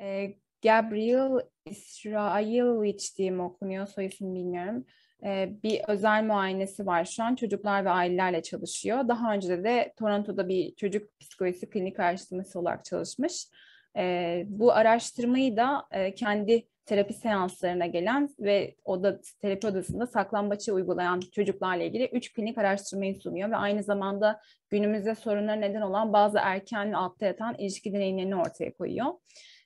E, Gabriel Israilowicz diye mi okunuyor soy ismi bilmiyorum. E, bir özel muayenesi var şu an. Çocuklar ve ailelerle çalışıyor. Daha önce de Toronto'da bir çocuk psikolojisi klinik araştırması olarak çalışmış. E, bu araştırmayı da e, kendi terapi seanslarına gelen ve oda terapi odasında saklambaçı uygulayan çocuklarla ilgili üç klinik araştırmayı sunuyor ve aynı zamanda günümüzde sorunlara neden olan bazı erken altta yatan ilişki deneyimlerini ortaya koyuyor.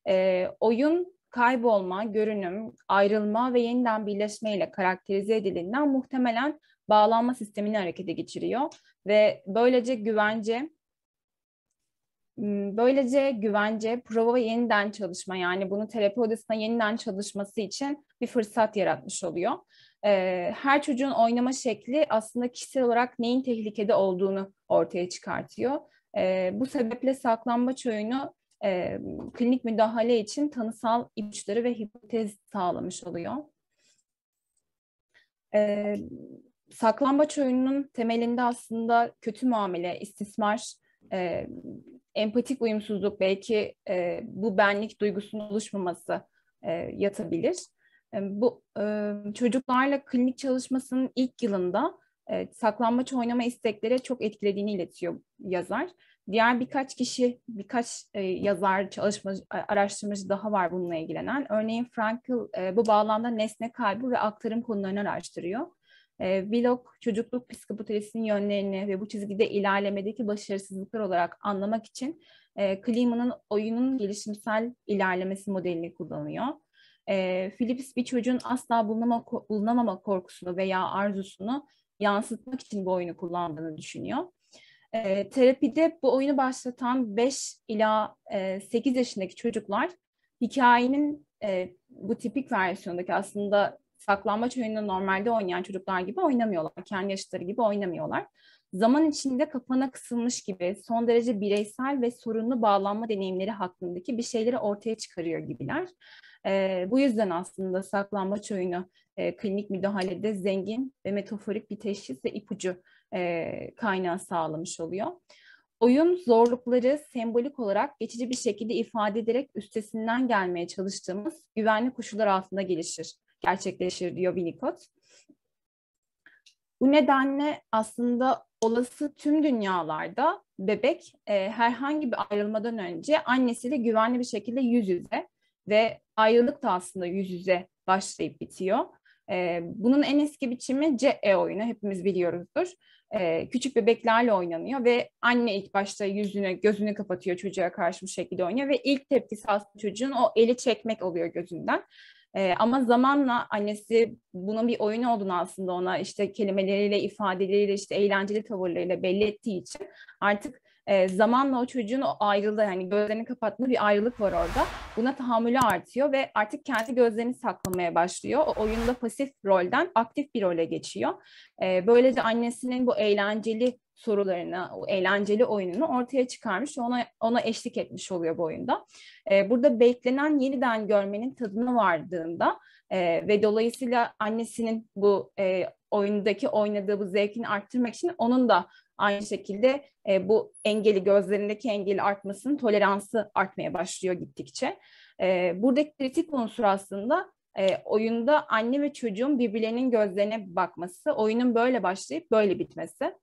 E, oyun kaybolma, görünüm, ayrılma ve yeniden birleşme ile karakterize edildiğinden muhtemelen bağlanma sistemini harekete geçiriyor ve böylece güvence böylece güvence, prova yeniden çalışma yani bunu terapi odasına yeniden çalışması için bir fırsat yaratmış oluyor. Her çocuğun oynama şekli aslında kişisel olarak neyin tehlikede olduğunu ortaya çıkartıyor. Bu sebeple saklambaç oyunu e, klinik müdahale için tanısal ipuçları ve hipotez sağlamış oluyor. E, saklambaç oyununun temelinde aslında kötü muamele, istismar, e, empatik uyumsuzluk, belki e, bu benlik duygusunun oluşmaması e, yatabilir. E, bu e, çocuklarla klinik çalışmasının ilk yılında e, saklambaç oynama istekleri çok etkilediğini iletiyor yazar. Diğer birkaç kişi, birkaç e, yazar, çalışma, araştırmacı daha var bununla ilgilenen. Örneğin Frankl e, bu bağlamda nesne kaybı ve aktarım konularını araştırıyor. E, Vlog çocukluk psikopatristinin yönlerini ve bu çizgide ilerlemedeki başarısızlıklar olarak anlamak için e, Kliman'ın oyunun gelişimsel ilerlemesi modelini kullanıyor. E, Phillips bir çocuğun asla bulunama, bulunamama korkusunu veya arzusunu yansıtmak için bu oyunu kullandığını düşünüyor. E, terapide bu oyunu başlatan 5 ila e, 8 yaşındaki çocuklar hikayenin e, bu tipik versiyondaki aslında saklanmaç oyununu normalde oynayan çocuklar gibi oynamıyorlar. Kendi yaşları gibi oynamıyorlar. Zaman içinde kapana kısılmış gibi son derece bireysel ve sorunlu bağlanma deneyimleri hakkındaki bir şeyleri ortaya çıkarıyor gibiler. E, bu yüzden aslında saklanmaç oyunu e, klinik müdahalede zengin ve metaforik bir teşhis ve ipucu e, kaynağı sağlamış oluyor. Oyun zorlukları sembolik olarak geçici bir şekilde ifade ederek üstesinden gelmeye çalıştığımız güvenli koşullar altında gelişir, gerçekleşir diyor Winnicott. Bu nedenle aslında olası tüm dünyalarda bebek e, herhangi bir ayrılmadan önce annesiyle güvenli bir şekilde yüz yüze ve ayrılık da aslında yüz yüze başlayıp bitiyor. E, bunun en eski biçimi CE oyunu hepimiz biliyoruzdur e, küçük bebeklerle oynanıyor ve anne ilk başta yüzünü, gözünü kapatıyor çocuğa karşı bu şekilde oynuyor ve ilk tepkisi aslında çocuğun o eli çekmek oluyor gözünden. E, ama zamanla annesi bunun bir oyun olduğunu aslında ona işte kelimeleriyle, ifadeleriyle, işte eğlenceli tavırlarıyla belli ettiği için artık e, zamanla o çocuğun o ayrılığı hani gözlerini kapatma bir ayrılık var orada. Buna tahammülü artıyor ve artık kendi gözlerini saklamaya başlıyor. O oyunda pasif rolden aktif bir role geçiyor. E, böylece annesinin bu eğlenceli sorularını, o eğlenceli oyununu ortaya çıkarmış ona ona eşlik etmiş oluyor bu oyunda. E, burada beklenen yeniden görmenin tadına vardığında e, ve dolayısıyla annesinin bu e, oyundaki oynadığı bu zevkini arttırmak için onun da Aynı şekilde e, bu engeli, gözlerindeki engeli artmasının toleransı artmaya başlıyor gittikçe. E, buradaki kritik unsur aslında e, oyunda anne ve çocuğun birbirlerinin gözlerine bakması, oyunun böyle başlayıp böyle bitmesi.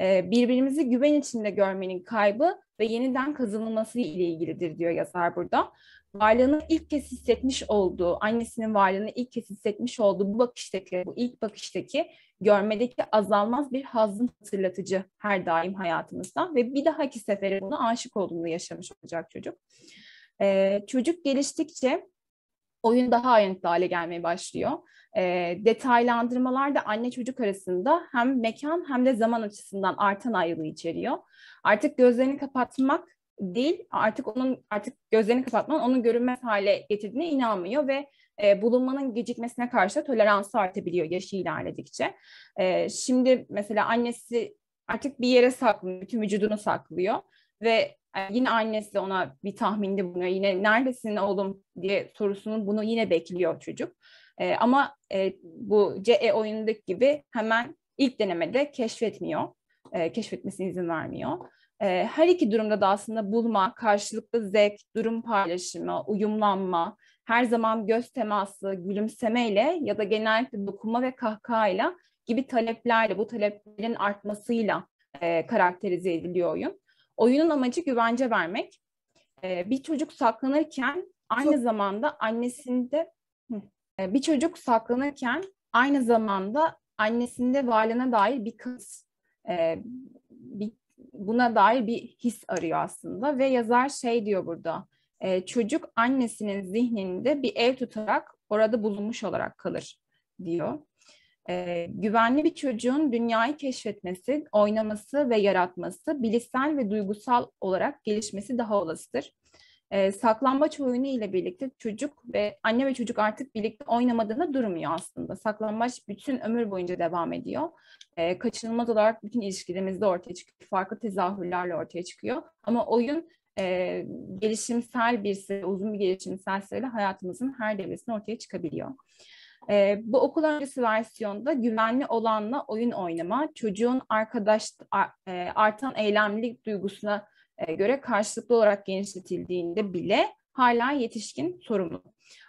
E, birbirimizi güven içinde görmenin kaybı ve yeniden kazanılması ile ilgilidir diyor yazar burada varlığını ilk kez hissetmiş olduğu, annesinin varlığını ilk kez hissetmiş olduğu bu bakıştaki, bu ilk bakıştaki görmedeki azalmaz bir hazın hatırlatıcı her daim hayatımızda ve bir dahaki sefere bunu aşık olduğunu yaşamış olacak çocuk. Ee, çocuk geliştikçe oyun daha ayrıntılı hale gelmeye başlıyor. E, detaylandırmalar da anne çocuk arasında hem mekan hem de zaman açısından artan ayrılığı içeriyor. Artık gözlerini kapatmak değil artık onun artık gözlerini kapatman onun görünmez hale getirdiğine inanmıyor ve e, bulunmanın gecikmesine karşı toleransı artabiliyor yaşı ilerledikçe. E, şimdi mesela annesi artık bir yere saklıyor, bütün vücudunu saklıyor ve e, yine annesi ona bir tahminde bulunuyor. Yine neredesin oğlum diye sorusunun bunu yine bekliyor çocuk. E, ama e, bu CE oyunundaki gibi hemen ilk denemede keşfetmiyor. E, keşfetmesine izin vermiyor. E, her iki durumda da aslında bulma, karşılıklı zevk, durum paylaşımı, uyumlanma, her zaman göz teması, gülümsemeyle ya da genellikle dokunma ve kahkahayla gibi taleplerle, bu taleplerin artmasıyla e, karakterize ediliyor oyun. Oyunun amacı güvence vermek. E, bir çocuk saklanırken aynı Çok... zamanda annesinde e, bir çocuk saklanırken aynı zamanda annesinde varlığına dair bir kız e, bir, buna dair bir his arıyor aslında ve yazar şey diyor burada e, çocuk annesinin zihninde bir ev tutarak orada bulunmuş olarak kalır diyor. E, güvenli bir çocuğun dünyayı keşfetmesi, oynaması ve yaratması bilişsel ve duygusal olarak gelişmesi daha olasıdır. E, saklambaç oyunu ile birlikte çocuk ve anne ve çocuk artık birlikte oynamadığında durmuyor aslında. Saklambaç bütün ömür boyunca devam ediyor. E, kaçınılmaz olarak bütün ilişkilerimizde ortaya çıkıyor. Farklı tezahürlerle ortaya çıkıyor. Ama oyun e, gelişimsel bir süre, uzun bir gelişimsel süreyle hayatımızın her devresinde ortaya çıkabiliyor. E, bu okul öncesi versiyonda güvenli olanla oyun oynama, çocuğun arkadaş e, artan eylemlilik duygusuna e, göre karşılıklı olarak genişletildiğinde bile hala yetişkin sorumlu.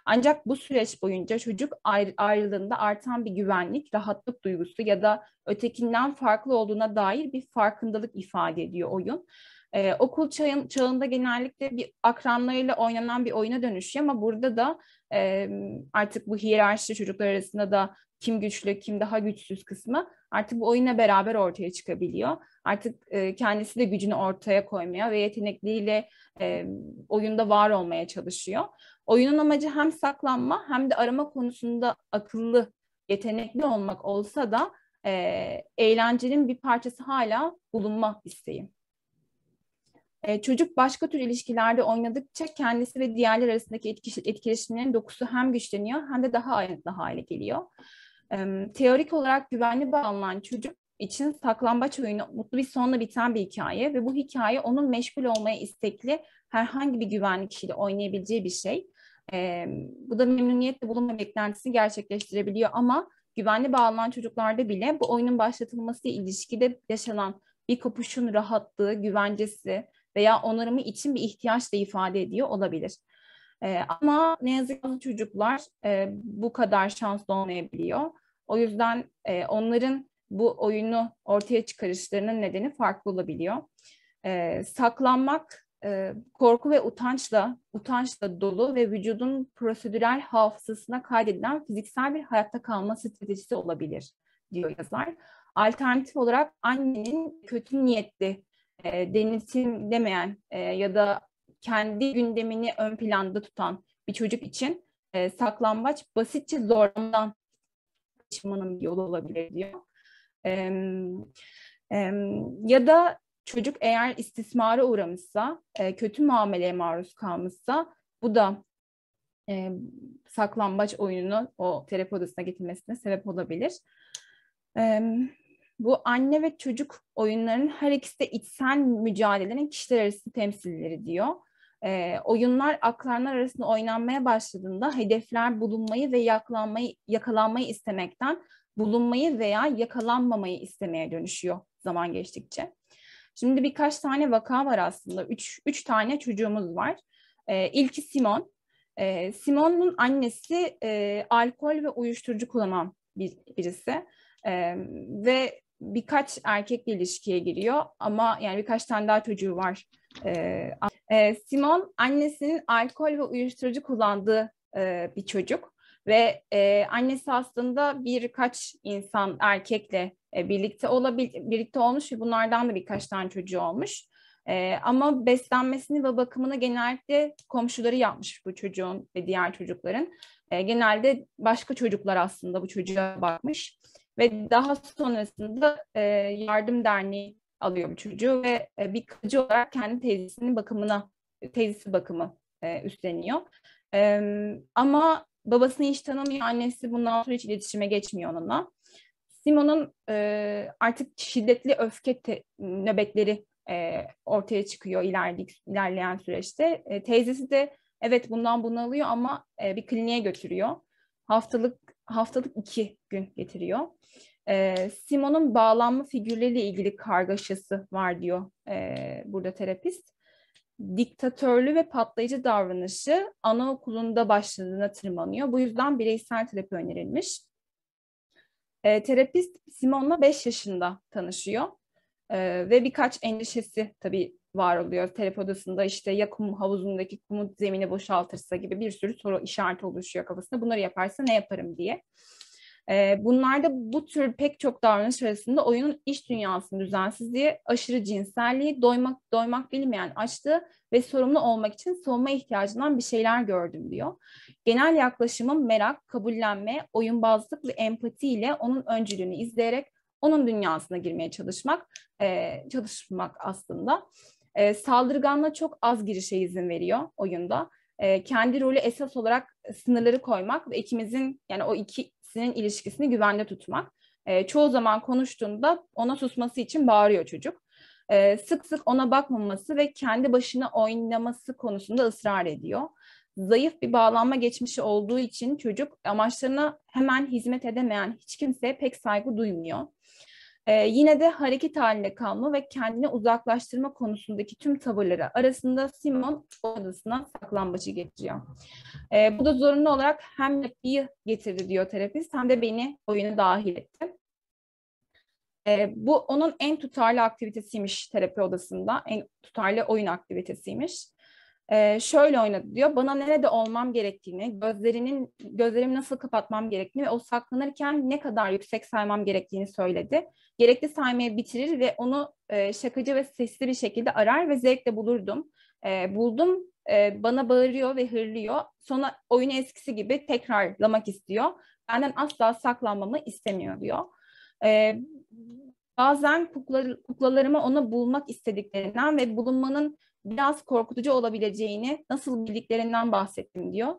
Ancak bu süreç boyunca çocuk ayrı, ayrılığında artan bir güvenlik, rahatlık duygusu ya da ötekinden farklı olduğuna dair bir farkındalık ifade ediyor oyun. Ee, okul çağın, çağında genellikle bir akranlarıyla oynanan bir oyuna dönüşüyor ama burada da e, artık bu hiyerarşi çocuklar arasında da kim güçlü, kim daha güçsüz kısmı artık bu oyuna beraber ortaya çıkabiliyor. Artık e, kendisi de gücünü ortaya koymaya ve yetenekliyle e, oyunda var olmaya çalışıyor. Oyunun amacı hem saklanma hem de arama konusunda akıllı, yetenekli olmak olsa da e, eğlencenin bir parçası hala bulunma isteği. E, çocuk başka tür ilişkilerde oynadıkça kendisi ve diğerler arasındaki etkileşimlerin dokusu hem güçleniyor hem de daha ayrıntılı hale geliyor. E, teorik olarak güvenli bağlanan çocuk için saklambaç oyunu mutlu bir sonla biten bir hikaye ve bu hikaye onun meşgul olmaya istekli herhangi bir güvenli kişiyle oynayabileceği bir şey. E, bu da memnuniyetle bulunma beklentisini gerçekleştirebiliyor ama güvenli bağlanan çocuklarda bile bu oyunun başlatılması ilişkide yaşanan bir kopuşun rahatlığı, güvencesi veya onarımı için bir ihtiyaç da ifade ediyor olabilir. E, ama ne yazık ki çocuklar e, bu kadar şanslı olmayabiliyor. O yüzden e, onların bu oyunu ortaya çıkarışlarının nedeni farklı olabiliyor. E, saklanmak e, korku ve utançla utançla dolu ve vücudun prosedürel hafızasına kaydedilen fiziksel bir hayatta kalma stratejisi olabilir diyor yazar. Alternatif olarak annenin kötü niyetli e, denetimlemeyen e, ya da kendi gündemini ön planda tutan bir çocuk için e, saklambaç basitçe zorlamadan çıkmanın bir yolu olabilir diyor. E, e, ya da çocuk eğer istismara uğramışsa, e, kötü muameleye maruz kalmışsa bu da e, saklambaç oyununu o terapi odasına getirmesine sebep olabilir. E, bu anne ve çocuk oyunlarının her ikisi de içsel mücadelenin kişiler arası temsilleri diyor. E, oyunlar akranlar arasında oynanmaya başladığında hedefler bulunmayı ve yakalanmayı, yakalanmayı istemekten bulunmayı veya yakalanmamayı istemeye dönüşüyor zaman geçtikçe. Şimdi birkaç tane vaka var aslında. Üç, üç tane çocuğumuz var. E, ilki Simon. E, Simon'un annesi e, alkol ve uyuşturucu kullanan bir, birisi. E, ve birkaç erkekle ilişkiye giriyor ama yani birkaç tane daha çocuğu var. Ee, e, Simon annesinin alkol ve uyuşturucu kullandığı e, bir çocuk ve e, annesi aslında birkaç insan erkekle e, birlikte olabil birlikte olmuş ve bunlardan da birkaç tane çocuğu olmuş. E, ama beslenmesini ve bakımını genellikle komşuları yapmış bu çocuğun ve diğer çocukların. E, genelde başka çocuklar aslında bu çocuğa bakmış. Ve daha sonrasında e, yardım derneği alıyor bu çocuğu ve e, bir kalıcı olarak kendi teyzesinin bakımına, teyzesi bakımı e, üstleniyor. E, ama babasını hiç tanımıyor, annesi bundan sonra hiç iletişime geçmiyor onunla. Simon'un e, artık şiddetli öfke te- nöbetleri e, ortaya çıkıyor ilerledik, ilerleyen süreçte. E, teyzesi de evet bundan bunu alıyor ama e, bir kliniğe götürüyor. Haftalık haftalık iki gün getiriyor. E, Simon'un bağlanma figürleriyle ilgili kargaşası var diyor e, burada terapist. Diktatörlü ve patlayıcı davranışı anaokulunda başladığına tırmanıyor. Bu yüzden bireysel terapi önerilmiş. E, terapist Simon'la 5 yaşında tanışıyor. E, ve birkaç endişesi tabii var oluyor. Terapi odasında işte ya kum havuzundaki kumu zemini boşaltırsa gibi bir sürü soru işareti oluşuyor kafasında. Bunları yaparsa ne yaparım diye. E, bunlarda bu tür pek çok davranış arasında oyunun iş dünyasının düzensizliği, aşırı cinselliği, doymak doymak bilmeyen açlığı ve sorumlu olmak için soğuma ihtiyacından bir şeyler gördüm diyor. Genel yaklaşımım merak, kabullenme, oyunbazlık ve empati ile onun öncülüğünü izleyerek onun dünyasına girmeye çalışmak, e, çalışmak aslında. E, saldırganla çok az girişe izin veriyor oyunda. E, kendi rolü esas olarak sınırları koymak ve ikimizin yani o ikisinin ilişkisini güvende tutmak. E, çoğu zaman konuştuğunda ona susması için bağırıyor çocuk. E, sık sık ona bakmaması ve kendi başına oynaması konusunda ısrar ediyor. Zayıf bir bağlanma geçmişi olduğu için çocuk amaçlarına hemen hizmet edemeyen hiç kimseye pek saygı duymuyor. Ee, yine de hareket halinde kalma ve kendini uzaklaştırma konusundaki tüm tavırları arasında Simon odasına saklambaçı getiriyor. Ee, bu da zorunlu olarak hem yapıyı getirdi diyor terapist hem de beni oyuna dahil etti. Ee, bu onun en tutarlı aktivitesiymiş terapi odasında. En tutarlı oyun aktivitesiymiş. Ee, şöyle oynadı diyor. Bana nerede olmam gerektiğini, gözlerinin gözlerimi nasıl kapatmam gerektiğini ve o saklanırken ne kadar yüksek saymam gerektiğini söyledi. Gerekli saymayı bitirir ve onu e, şakacı ve sesli bir şekilde arar ve zevkle bulurdum. E, buldum, e, bana bağırıyor ve hırlıyor. Sonra oyunu eskisi gibi tekrarlamak istiyor. Benden asla saklanmamı istemiyor diyor. E, bazen kukla, kuklalarımı onu bulmak istediklerinden ve bulunmanın biraz korkutucu olabileceğini nasıl bildiklerinden bahsettim diyor.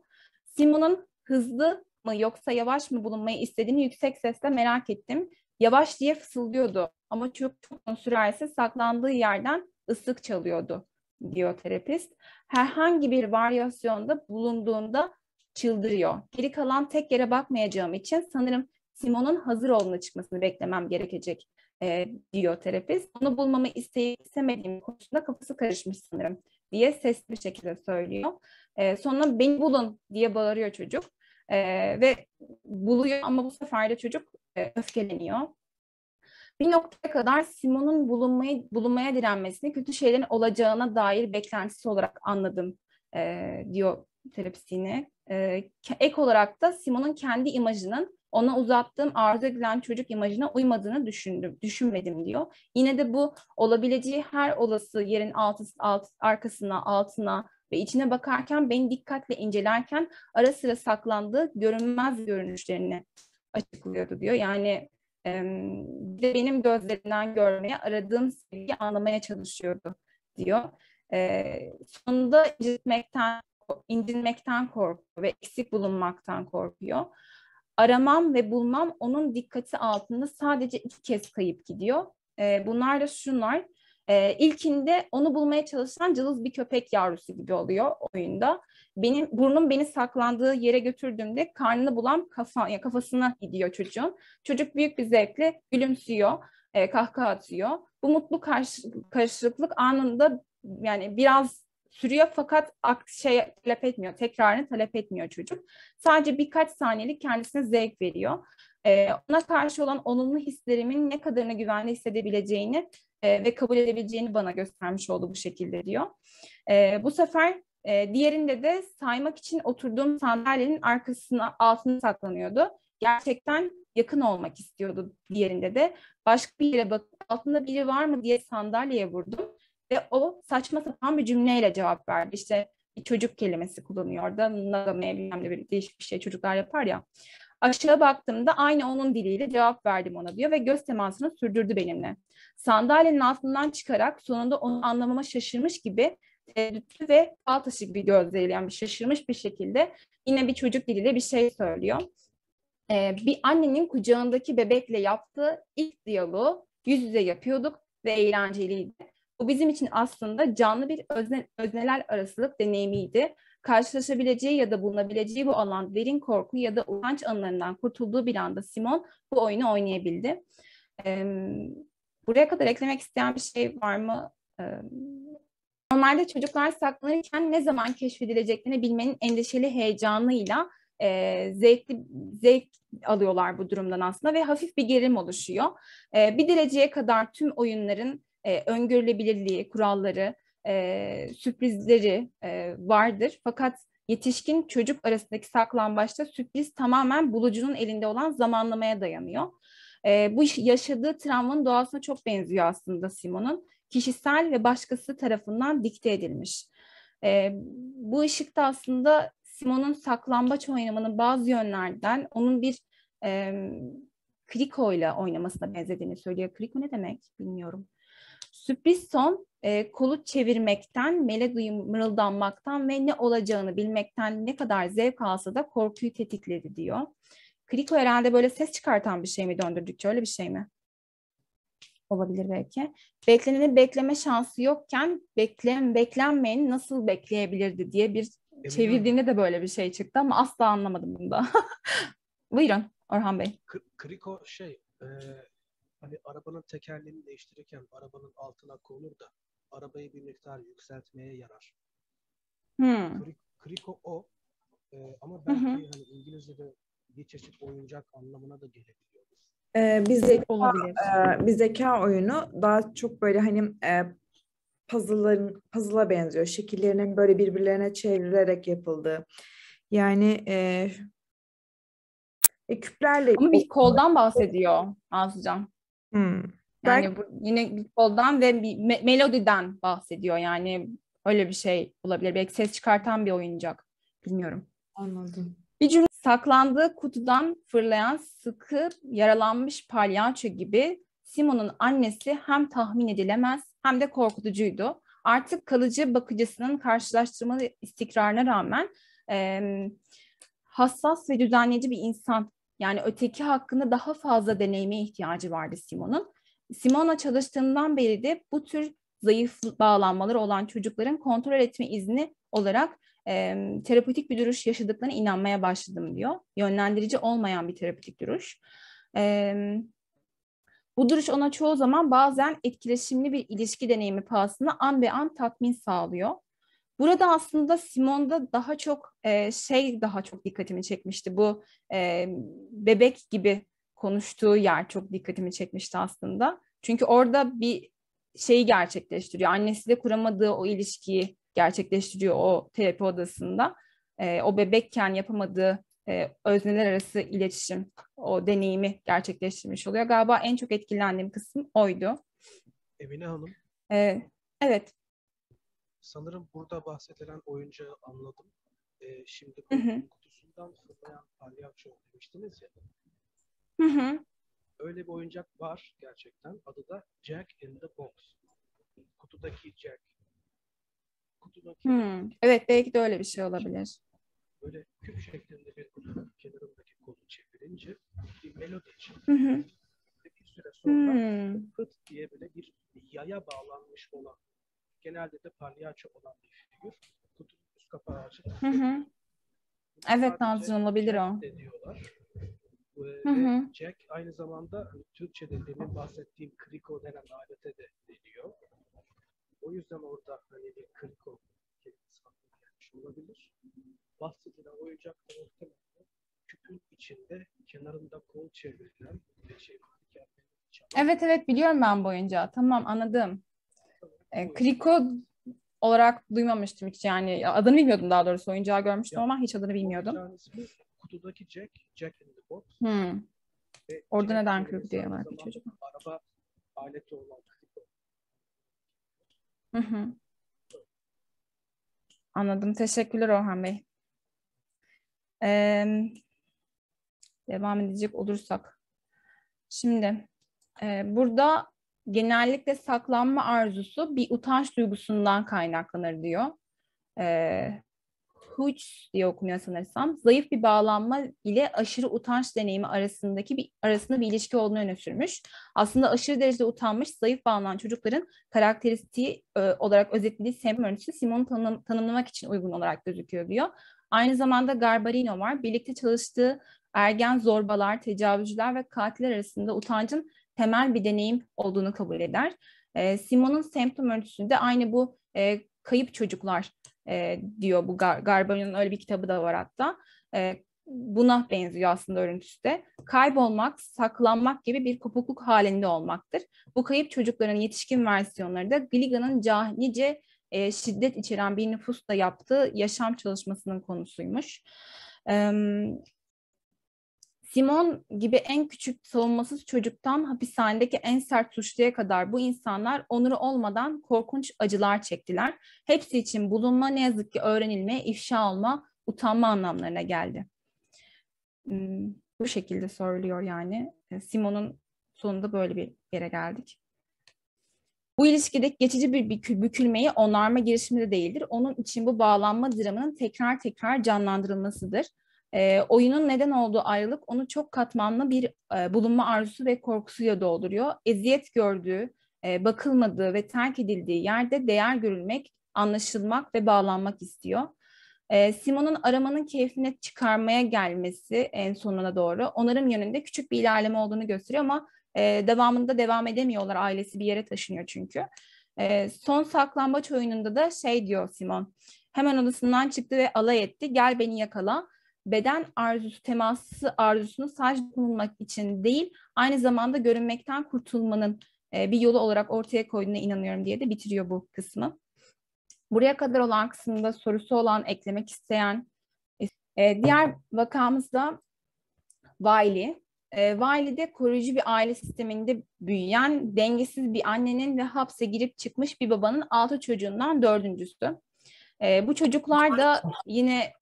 Simon'un hızlı mı yoksa yavaş mı bulunmayı istediğini yüksek sesle merak ettim. Yavaş diye fısıldıyordu ama çok çok sürerse saklandığı yerden ıslık çalıyordu diyor terapist. Herhangi bir varyasyonda bulunduğunda çıldırıyor. Geri kalan tek yere bakmayacağım için sanırım Simon'un hazır olduğunu çıkmasını beklemem gerekecek e, diyor terapist. Onu bulmamı isteyip istemediğim konusunda kafası karışmış sanırım diye sesli bir şekilde söylüyor. E, sonra beni bulun diye bağırıyor çocuk. E, ve buluyor ama bu sefer de çocuk e, öfkeleniyor. Bir noktaya kadar Simon'un bulunmayı, bulunmaya direnmesini kötü şeylerin olacağına dair beklentisi olarak anladım e, diyor terapist yine. E, ek olarak da Simon'un kendi imajının ona uzattığım arzu edilen çocuk imajına uymadığını düşündüm, düşünmedim diyor. Yine de bu olabileceği her olası yerin altı, alt, arkasına, altına ve içine bakarken beni dikkatle incelerken ara sıra saklandığı görünmez görünüşlerini açıklıyordu diyor. Yani e, benim gözlerinden görmeye aradığım sevgiyi anlamaya çalışıyordu diyor. E, sonunda incitmekten, incinmekten korkuyor ve eksik bulunmaktan korkuyor aramam ve bulmam onun dikkati altında sadece iki kez kayıp gidiyor. E, bunlar da şunlar. E, ilkinde onu bulmaya çalışan cılız bir köpek yavrusu gibi oluyor oyunda. Benim burnum beni saklandığı yere götürdüğümde karnını bulan kafa, ya kafasına gidiyor çocuğun. Çocuk büyük bir zevkle gülümsüyor, e, kahkaha atıyor. Bu mutlu karşı, karşılıklık anında yani biraz sürüyor fakat şey talep etmiyor, tekrarını talep etmiyor çocuk. Sadece birkaç saniyelik kendisine zevk veriyor. Ee, ona karşı olan olumlu hislerimin ne kadarını güvenli hissedebileceğini e, ve kabul edebileceğini bana göstermiş oldu bu şekilde diyor. E, bu sefer e, diğerinde de saymak için oturduğum sandalyenin arkasına altına saklanıyordu. Gerçekten yakın olmak istiyordu diğerinde de. Başka bir yere bakıp altında biri var mı diye sandalyeye vurdum. Ve o saçma sapan bir cümleyle cevap verdi. İşte bir çocuk kelimesi kullanıyor da nagame bilmem ne bir değişik bir şey çocuklar yapar ya. Aşağı baktığımda aynı onun diliyle cevap verdim ona diyor ve göz temasını sürdürdü benimle. Sandalyenin altından çıkarak sonunda onu anlamama şaşırmış gibi tereddütlü ve fal taşı gibi gözleriyle yani şaşırmış bir şekilde yine bir çocuk diliyle bir şey söylüyor. Ee, bir annenin kucağındaki bebekle yaptığı ilk diyaloğu yüz yüze yapıyorduk ve eğlenceliydi. Bu bizim için aslında canlı bir özne, özneler arasılık deneyimiydi. Karşılaşabileceği ya da bulunabileceği bu alan derin korku ya da utanç anılarından kurtulduğu bir anda Simon bu oyunu oynayabildi. Ee, buraya kadar eklemek isteyen bir şey var mı? Ee, normalde çocuklar saklanırken ne zaman keşfedileceklerini bilmenin endişeli heyecanıyla e, zevkli zevk alıyorlar bu durumdan aslında ve hafif bir gerilim oluşuyor. E, bir dereceye kadar tüm oyunların e, öngörülebilirliği, kuralları, e, sürprizleri e, vardır. Fakat yetişkin çocuk arasındaki saklambaçta sürpriz tamamen bulucunun elinde olan zamanlamaya dayanıyor. E, bu yaşadığı travmanın doğasına çok benziyor aslında Simon'un. Kişisel ve başkası tarafından dikte edilmiş. E, bu ışıkta aslında Simon'un saklambaç oynamanın bazı yönlerden onun bir e, kriko ile oynamasına benzediğini söylüyor. Kriko ne demek bilmiyorum. Sürpriz son e, kolu çevirmekten, melodiyi mırıldanmaktan ve ne olacağını bilmekten ne kadar zevk alsa da korkuyu tetikledi diyor. Kriko herhalde böyle ses çıkartan bir şey mi döndürdükçe öyle bir şey mi? Olabilir belki. Bekleneni bekleme şansı yokken beklen, beklenmeyeni nasıl bekleyebilirdi diye bir Eminim. çevirdiğinde de böyle bir şey çıktı ama asla anlamadım bunu da. Buyurun Orhan Bey. K- Kriko şey e, hani arabanın tekerleğini değiştirirken arabanın altına konur da arabayı bir miktar yükseltmeye yarar. Hmm. Kriko o. E, ama belki hı hı. hani İngilizce'de bir çeşit oyuncak anlamına da gelebiliyor. Ee, bir zeka, olabilir. E, bir zeka oyunu daha çok böyle hani e, puzzle'ların puzzle'a benziyor. Şekillerinin böyle birbirlerine çevrilerek yapıldığı. Yani e, e, küplerle... Ama bir koldan bahsediyor Azcan. Hmm. Yani ben... bu, yine bir koldan ve bir me- melodiden bahsediyor. Yani öyle bir şey olabilir. Belki ses çıkartan bir oyuncak. Bilmiyorum. Anladım. Bir cümle saklandığı kutudan fırlayan sıkı yaralanmış palyaço gibi Simon'un annesi hem tahmin edilemez hem de korkutucuydu. Artık kalıcı bakıcısının karşılaştırmalı istikrarına rağmen e, hassas ve düzenleyici bir insan yani öteki hakkında daha fazla deneyime ihtiyacı vardı Simon'un. Simon'la çalıştığından beri de bu tür zayıf bağlanmaları olan çocukların kontrol etme izni olarak e, terapötik bir duruş yaşadıklarına inanmaya başladım diyor. Yönlendirici olmayan bir terapötik duruş. E, bu duruş ona çoğu zaman bazen etkileşimli bir ilişki deneyimi pahasına an be an tatmin sağlıyor. Burada aslında Simon'da daha çok e, şey daha çok dikkatimi çekmişti. Bu e, bebek gibi konuştuğu yer çok dikkatimi çekmişti aslında. Çünkü orada bir şeyi gerçekleştiriyor. Annesiyle kuramadığı o ilişkiyi gerçekleştiriyor o terapi odasında. E, o bebekken yapamadığı e, özneler arası iletişim, o deneyimi gerçekleştirmiş oluyor. Galiba en çok etkilendiğim kısım oydu. Emine Hanım. E, evet. Sanırım burada bahsedilen oyuncağı anladım. E, şimdi hı hı. kutusundan fırlayan palyaço demiştiniz ya. Hı hı. Öyle bir oyuncak var gerçekten. Adı da Jack in the Box. Kutudaki Jack. Kutudaki hmm. Evet belki de öyle bir şey olabilir böyle küp şeklinde bir kutunun kenarındaki kolu çevirince bir melodi çıkıyor. Hı hı. Bir süre sonra hmm. fıt diye böyle bir yaya bağlanmış olan genelde de palyaço olan bir figür kutunun üst kapağı açıp hı hı. Evet Nazcın olabilir o. Diyorlar. Hı hı. Jack aynı zamanda hani Türkçe'de demin bahsettiğim kriko denen alete de deniyor. O yüzden orada hani bir kriko kelimesi gelmiş olabilir bahsedilen oyuncak da muhtemelen küpün içinde kenarında kol çevrilen ve şey Evet evet biliyorum ben bu oyuncağı. Tamam anladım. E, Kriko olarak duymamıştım hiç yani. Adını bilmiyordum daha doğrusu. Oyuncağı görmüştüm ya, ama hiç adını bilmiyordum. Kutudaki Jack, Jack in the Box. Hmm. Orada Jack neden Kriko diye var çocuk? Araba aleti olan Kriko. Hı hı. Anladım. Teşekkürler Orhan Bey. Ee, devam edecek olursak. Şimdi e, burada genellikle saklanma arzusu bir utanç duygusundan kaynaklanır diyor. Ee, Hughes diye okunuyor sanırsam. Zayıf bir bağlanma ile aşırı utanç deneyimi arasındaki bir arasında bir ilişki olduğunu öne sürmüş. Aslında aşırı derecede utanmış, zayıf bağlanan çocukların karakteristiği e, olarak özetlediği semptom örüntüsü Simon'u tanım, tanımlamak için uygun olarak gözüküyor diyor. Aynı zamanda Garbarino var. Birlikte çalıştığı ergen zorbalar, tecavüzcüler ve katiller arasında utancın temel bir deneyim olduğunu kabul eder. E, Simon'un semptom örüntüsünde aynı bu e, kayıp çocuklar e, diyor bu Gar Garbarino'nun öyle bir kitabı da var hatta. E, buna benziyor aslında örüntüsü de. Kaybolmak, saklanmak gibi bir kopukluk halinde olmaktır. Bu kayıp çocukların yetişkin versiyonları da Gilligan'ın cahilce e, şiddet içeren bir nüfusla yaptığı yaşam çalışmasının konusuymuş. E, Simon gibi en küçük savunmasız çocuktan hapishanedeki en sert suçluya kadar bu insanlar onuru olmadan korkunç acılar çektiler. Hepsi için bulunma ne yazık ki öğrenilme, ifşa olma, utanma anlamlarına geldi. Hmm, bu şekilde söylüyor yani. E, Simon'un sonunda böyle bir yere geldik. Bu ilişkideki geçici bir bükülmeyi onarma girişimi de değildir. Onun için bu bağlanma dramının tekrar tekrar canlandırılmasıdır. E, oyunun neden olduğu ayrılık onu çok katmanlı bir e, bulunma arzusu ve korkusuyla dolduruyor. Eziyet gördüğü, e, bakılmadığı ve terk edildiği yerde değer görülmek, anlaşılmak ve bağlanmak istiyor. E, Simon'un aramanın keyfine çıkarmaya gelmesi en sonuna doğru onarım yönünde küçük bir ilerleme olduğunu gösteriyor ama e, devamında devam edemiyorlar. Ailesi bir yere taşınıyor çünkü. E, son saklambaç oyununda da şey diyor Simon. Hemen odasından çıktı ve alay etti. Gel beni yakala beden arzusu, teması arzusunu sadece bulunmak için değil, aynı zamanda görünmekten kurtulmanın e, bir yolu olarak ortaya koyduğuna inanıyorum diye de bitiriyor bu kısmı. Buraya kadar olan kısımda sorusu olan, eklemek isteyen, e, diğer vakamızda Wiley. E, Wiley'de koruyucu bir aile sisteminde büyüyen, dengesiz bir annenin ve hapse girip çıkmış bir babanın altı çocuğundan dördüncüsü. E, bu çocuklar da yine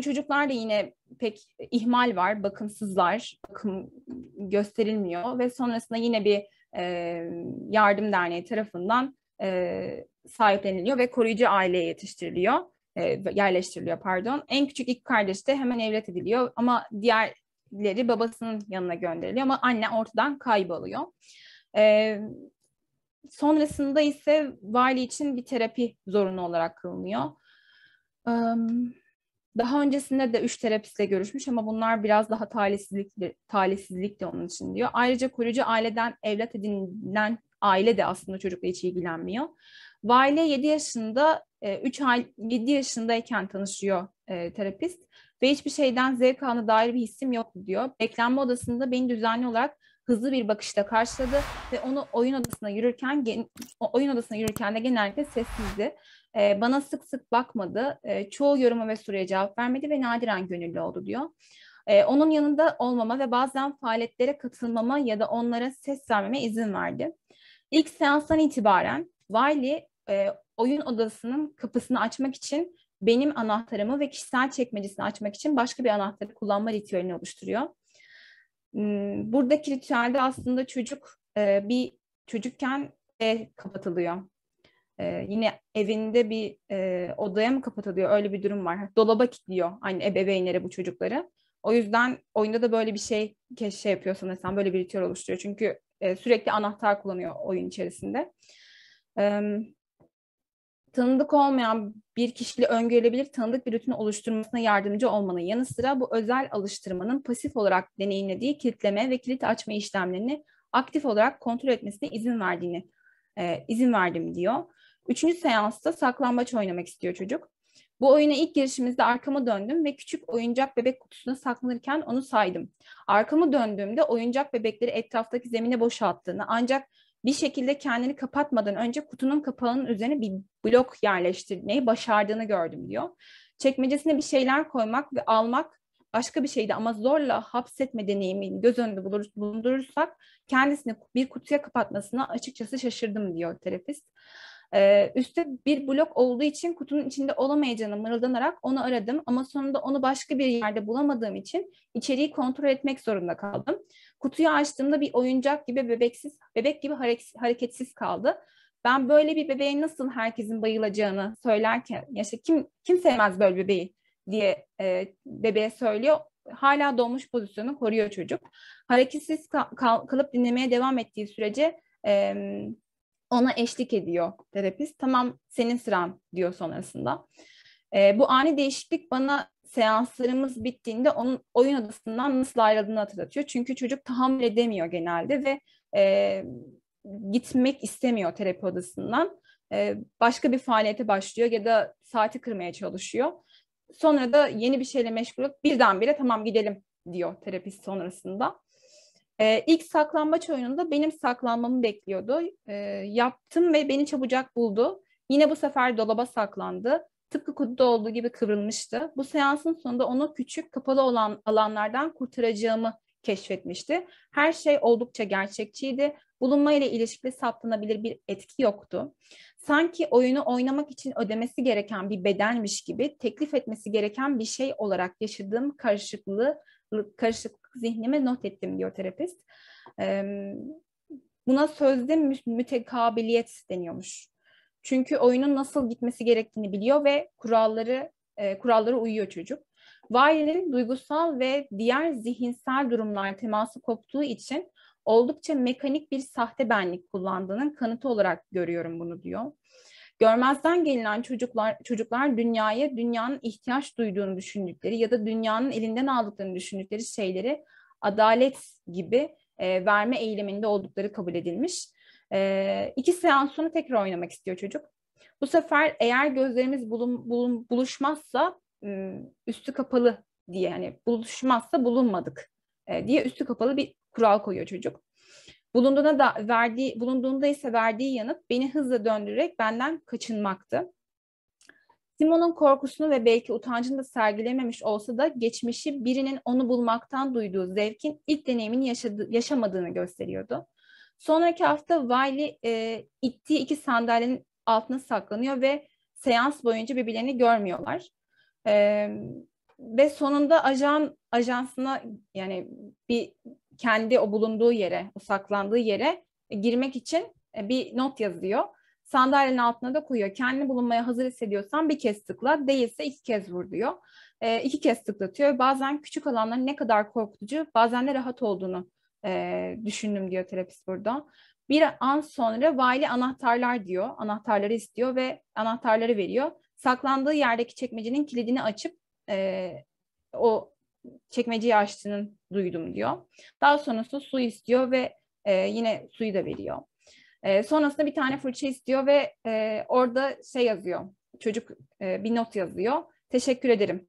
bu çocuklar da yine pek ihmal var, bakımsızlar, bakım gösterilmiyor ve sonrasında yine bir e, yardım derneği tarafından e, sahipleniliyor ve koruyucu aileye yetiştiriliyor, e, yerleştiriliyor pardon. En küçük ilk kardeş de hemen evlat ediliyor ama diğerleri babasının yanına gönderiliyor ama anne ortadan kayboluyor. E, sonrasında ise Vali için bir terapi zorunlu olarak kılınıyor. Um, daha öncesinde de üç terapistle görüşmüş ama bunlar biraz daha talihsizlik, talihsizlik de onun için diyor. Ayrıca koruyucu aileden evlat edinilen aile de aslında çocukla hiç ilgilenmiyor. Vale 7 yaşında, 3 e, ay 7 yaşındayken tanışıyor e, terapist ve hiçbir şeyden zevk aldığına dair bir hissim yok diyor. Beklenme odasında beni düzenli olarak hızlı bir bakışta karşıladı ve onu oyun odasına yürürken oyun odasına yürürken de genellikle sessizdi. E, bana sık sık bakmadı. E, çoğu yoruma ve soruya cevap vermedi ve nadiren gönüllü oldu diyor. E, onun yanında olmama ve bazen faaliyetlere katılmama ya da onlara ses vermeme izin verdi. İlk seanstan itibaren Wiley e, oyun odasının kapısını açmak için benim anahtarımı ve kişisel çekmecesini açmak için başka bir anahtarı kullanma ritüelini oluşturuyor. Hmm, buradaki ritüelde aslında çocuk e, bir çocukken e, kapatılıyor. E, yine evinde bir e, odaya mı kapatılıyor? Öyle bir durum var. Dolaba kilitliyor aynı ebeveynleri bu çocukları. O yüzden oyunda da böyle bir şey şey yapıyor sanırsam böyle bir ritüel oluşturuyor. Çünkü e, sürekli anahtar kullanıyor oyun içerisinde. E, tanıdık olmayan bir kişiyle öngörülebilir tanıdık bir rutin oluşturmasına yardımcı olmanın yanı sıra bu özel alıştırmanın pasif olarak deneyimlediği kilitleme ve kilit açma işlemlerini aktif olarak kontrol etmesine izin verdiğini e, izin verdim diyor. Üçüncü seansta saklambaç oynamak istiyor çocuk. Bu oyuna ilk girişimizde arkama döndüm ve küçük oyuncak bebek kutusuna saklanırken onu saydım. Arkamı döndüğümde oyuncak bebekleri etraftaki zemine boşalttığını ancak bir şekilde kendini kapatmadan önce kutunun kapağının üzerine bir blok yerleştirmeyi başardığını gördüm diyor. Çekmecesine bir şeyler koymak ve almak başka bir şeydi ama zorla hapsetme deneyimini göz önünde bulundurursak kendisini bir kutuya kapatmasına açıkçası şaşırdım diyor terapist. Ee, üstte bir blok olduğu için kutunun içinde olamayacağını mırıldanarak onu aradım ama sonunda onu başka bir yerde bulamadığım için içeriği kontrol etmek zorunda kaldım. Kutuyu açtığımda bir oyuncak gibi bebeksiz, bebek gibi hareketsiz kaldı. Ben böyle bir bebeğe nasıl herkesin bayılacağını söylerken, ya işte kim kim sevmez böyle bebeği diye e, bebeğe söylüyor. Hala doğmuş pozisyonu koruyor çocuk. Hareketsiz kal- kal- kalıp dinlemeye devam ettiği sürece e, ona eşlik ediyor terapist. Tamam senin sıran diyor sonrasında. E, bu ani değişiklik bana seanslarımız bittiğinde onun oyun odasından nasıl ayrıldığını hatırlatıyor. Çünkü çocuk tahammül edemiyor genelde ve e, gitmek istemiyor terapi odasından. E, başka bir faaliyete başlıyor ya da saati kırmaya çalışıyor. Sonra da yeni bir şeyle meşgul olup birdenbire tamam gidelim diyor terapist sonrasında. Ee, ilk saklambaç oyununda benim saklanmamı bekliyordu. Ee, yaptım ve beni çabucak buldu. Yine bu sefer dolaba saklandı. Tıpkı kutuda olduğu gibi kıvrılmıştı. Bu seansın sonunda onu küçük kapalı olan alanlardan kurtaracağımı keşfetmişti. Her şey oldukça gerçekçiydi. Bulunma ile ilişkili saptanabilir bir etki yoktu. Sanki oyunu oynamak için ödemesi gereken bir bedelmiş gibi teklif etmesi gereken bir şey olarak yaşadığım karışıklığı karışıklık zihnime not ettim diyor terapist. Buna sözde mütekabiliyet deniyormuş. Çünkü oyunun nasıl gitmesi gerektiğini biliyor ve kuralları e, kurallara uyuyor çocuk. Wiley'nin duygusal ve diğer zihinsel durumlar teması koptuğu için oldukça mekanik bir sahte benlik kullandığının kanıtı olarak görüyorum bunu diyor. Görmezden gelinen çocuklar çocuklar dünyaya dünyanın ihtiyaç duyduğunu düşündükleri ya da dünyanın elinden aldıklarını düşündükleri şeyleri adalet gibi e, verme eğiliminde oldukları kabul edilmiş. E, iki seans sonra tekrar oynamak istiyor çocuk. Bu sefer eğer gözlerimiz bulun, bulun, buluşmazsa üstü kapalı diye yani buluşmazsa bulunmadık e, diye üstü kapalı bir kural koyuyor çocuk. Bulunduğunda da verdiği, bulunduğunda ise verdiği yanıt beni hızla döndürerek benden kaçınmaktı. Simon'un korkusunu ve belki utancını da sergilememiş olsa da geçmişi birinin onu bulmaktan duyduğu zevkin ilk deneyimini yaşadı, yaşamadığını gösteriyordu. Sonraki hafta Wiley e, ittiği iki sandalyenin altına saklanıyor ve seans boyunca birbirlerini görmüyorlar. E, ve sonunda ajan ajansına yani bir kendi o bulunduğu yere, o saklandığı yere girmek için e, bir not yazıyor. Sandalyenin altına da koyuyor. Kendini bulunmaya hazır hissediyorsan bir kez tıkla, değilse iki kez vur diyor. E, iki kez tıklatıyor. Bazen küçük alanların ne kadar korkutucu, bazen de rahat olduğunu e, düşündüm diyor terapist burada. Bir an sonra vali anahtarlar diyor. Anahtarları istiyor ve anahtarları veriyor. Saklandığı yerdeki çekmecenin kilidini açıp e, o çekmeceyi açtığını duydum diyor. Daha sonrasında su istiyor ve e, yine suyu da veriyor. E, sonrasında bir tane fırça istiyor ve e, orada şey yazıyor. Çocuk e, bir not yazıyor. Teşekkür ederim